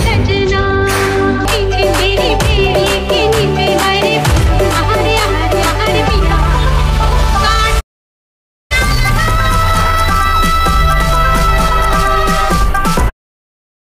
现在。